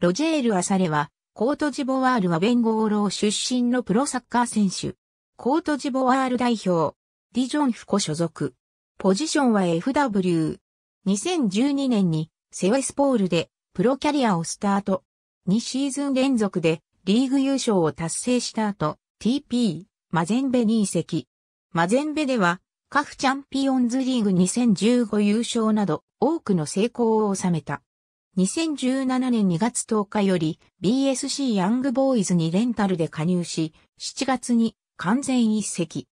ロジェール・アサレは、コートジボワールはベンゴーロー出身のプロサッカー選手。コートジボワール代表。ディジョンフコ所属。ポジションは FW。2012年にセウェスポールでプロキャリアをスタート。2シーズン連続でリーグ優勝を達成した後、TP、マゼンベに移籍。マゼンベでは、カフチャンピオンズリーグ2015優勝など多くの成功を収めた。2017年2月10日より BSC ヤングボーイズにレンタルで加入し、7月に完全移籍。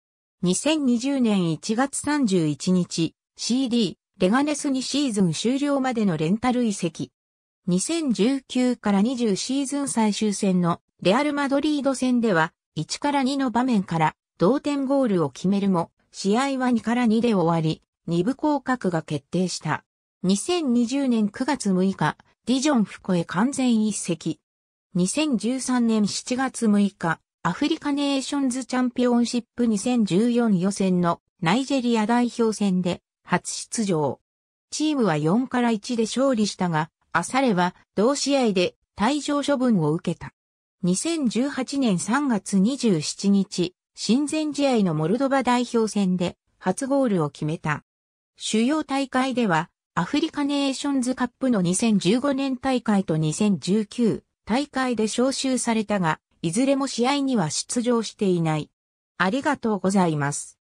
2020年1月31日、CD、レガネスにシーズン終了までのレンタル移籍。2019から20シーズン最終戦のレアル・マドリード戦では1から2の場面から同点ゴールを決めるも、試合は2から2で終わり、2部降格が決定した。2020年9月6日、ディジョンフコへ完全移籍。2013年7月6日、アフリカネーションズチャンピオンシップ2014予選のナイジェリア代表戦で初出場。チームは4から1で勝利したが、アサレは同試合で退場処分を受けた。2018年3月27日、親善試合のモルドバ代表戦で初ゴールを決めた。主要大会では、アフリカネーションズカップの2015年大会と2019大会で招集されたが、いずれも試合には出場していない。ありがとうございます。